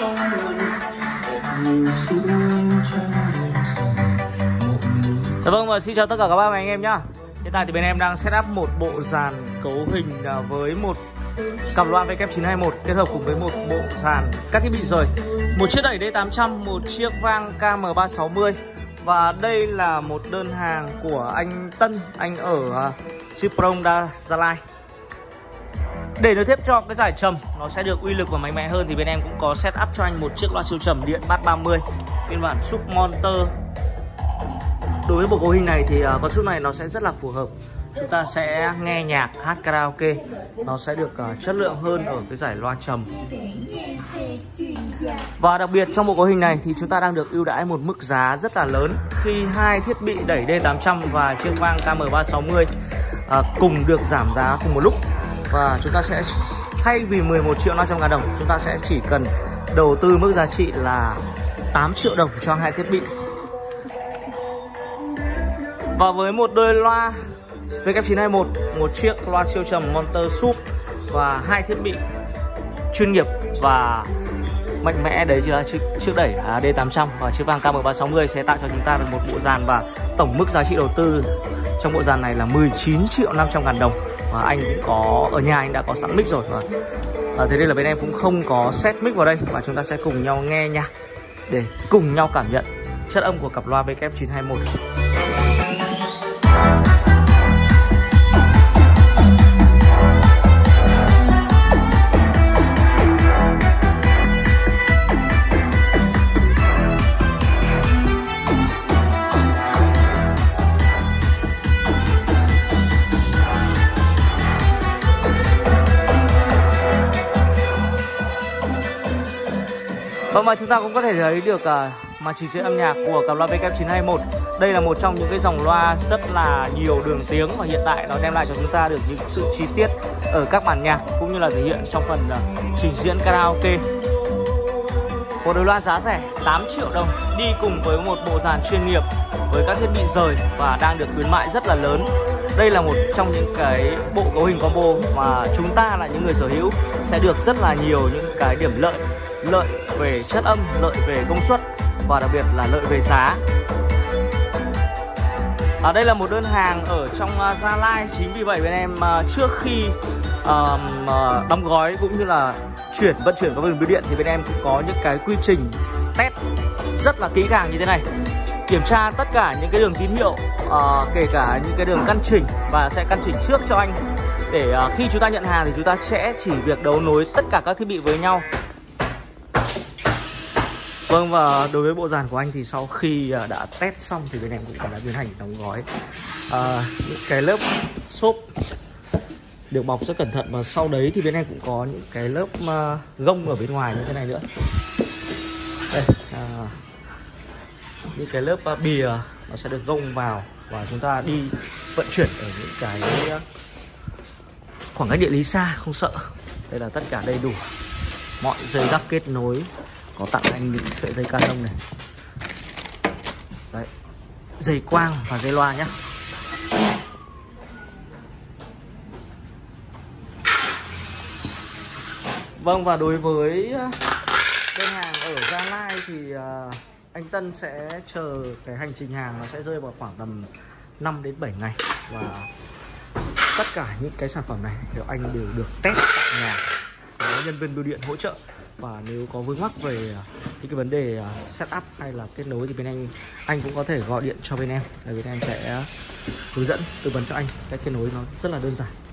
trong đời Dạ vâng và xin chào tất cả các bạn anh em nhá. Hiện tại thì bên em đang setup một bộ dàn cấu hình à, với một cặp loa VK921 kết hợp cùng với một bộ dàn các thiết bị rời. Một chiếc đẩy D800 một chiếc vang KM360 và đây là một đơn hàng của anh Tân, anh ở à, Chiprong Gia Lai để nối tiếp cho cái giải trầm nó sẽ được uy lực và mạnh mẽ hơn thì bên em cũng có set up cho anh một chiếc loa siêu trầm điện bát 30 phiên bản sub monster đối với bộ cấu hình này thì uh, con sub này nó sẽ rất là phù hợp. Chúng ta sẽ nghe nhạc hát karaoke. Nó sẽ được uh, chất lượng hơn ở cái giải loa trầm. Và đặc biệt trong bộ cấu hình này thì chúng ta đang được ưu đãi một mức giá rất là lớn. Khi hai thiết bị đẩy D800 và chiếc vang KM360 uh, à, cùng được giảm giá cùng một lúc và chúng ta sẽ thay vì 11 triệu 500 ngàn đồng chúng ta sẽ chỉ cần đầu tư mức giá trị là 8 triệu đồng cho hai thiết bị. Và với một đôi loa WF921 một chiếc loa siêu trầm Monster Sub và hai thiết bị chuyên nghiệp và mạnh mẽ đấy là chiếc, chiếc đẩy D800 và chiếc vàng KM360 sẽ tạo cho chúng ta được một bộ dàn và tổng mức giá trị đầu tư trong bộ dàn này là 19 triệu 500 ngàn đồng và anh cũng có ở nhà anh đã có sẵn mic rồi và à, thế nên là bên em cũng không có set mic vào đây và chúng ta sẽ cùng nhau nghe nhạc để cùng nhau cảm nhận chất âm của cặp loa BKF921 Vâng và chúng ta cũng có thể thấy được uh, màn trình diễn âm nhạc của cặp loa BKF921 Đây là một trong những cái dòng loa rất là nhiều đường tiếng và hiện tại nó đem lại cho chúng ta được những sự chi tiết ở các bản nhạc cũng như là thể hiện trong phần uh, trình diễn karaoke. Một đôi loa giá rẻ 8 triệu đồng đi cùng với một bộ dàn chuyên nghiệp với các thiết bị rời và đang được khuyến mại rất là lớn. Đây là một trong những cái bộ cấu hình combo mà chúng ta là những người sở hữu sẽ được rất là nhiều những cái điểm lợi lợi về chất âm, lợi về công suất và đặc biệt là lợi về giá. Ở đây là một đơn hàng ở trong uh, Gia Lai chính vì vậy bên em uh, trước khi uh, uh, đóng gói cũng như là chuyển vận chuyển qua đường bưu điện thì bên em cũng có những cái quy trình test rất là kỹ càng như thế này. Kiểm tra tất cả những cái đường tín hiệu uh, kể cả những cái đường căn chỉnh và sẽ căn chỉnh trước cho anh. Để uh, khi chúng ta nhận hàng thì chúng ta sẽ chỉ việc đấu nối tất cả các thiết bị với nhau. Vâng và đối với bộ dàn của anh thì sau khi à, đã test xong thì bên em cũng đã tiến hành đóng gói. À, những cái lớp xốp được bọc rất cẩn thận và sau đấy thì bên em cũng có những cái lớp à, gông ở bên ngoài như thế này nữa. Đây à, những cái lớp à, bìa nó sẽ được gông vào và chúng ta đi vận chuyển ở những cái khoảng cách địa lý xa không sợ. Đây là tất cả đầy đủ mọi dây gắp kết nối có tặng anh những sợi dây canon này. Đấy. Dây quang và dây loa nhé Vâng và đối với ờ, đơn hàng ở Gia Lai thì ờ, anh Tân sẽ chờ cái hành trình hàng nó sẽ rơi vào khoảng tầm 5 đến 7 ngày. Và tất cả những cái sản phẩm này thì anh đều được test tại nhà. Có nhân viên bưu điện hỗ trợ và nếu có vướng mắc về à, những cái vấn đề à, setup hay là kết nối thì bên anh anh cũng có thể gọi điện cho bên em. Để bên em sẽ hướng dẫn, tư vấn cho anh cách kết nối nó rất là đơn giản.